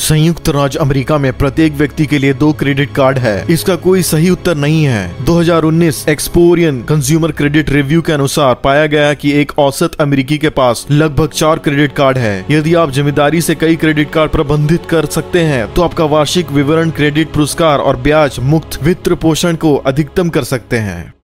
संयुक्त राज्य अमेरिका में प्रत्येक व्यक्ति के लिए दो क्रेडिट कार्ड है। इसका कोई सही उत्तर नहीं है। 2019 एक्सपोरियन कंज्यूमर क्रेडिट रिव्यू के अनुसार पाया गया कि एक औसत अमेरिकी के पास लगभग चार क्रेडिट कार्ड है। यदि आप ज़िम्मेदारी से कई क्रेडिट कार्ड प्रबंधित कर सकते हैं तो आपका वार्षिक विवरण, क्रेडिट पुरस्कार और ब्याज मुक्त वित्त पोषण को अधिकतम कर सकते हैं।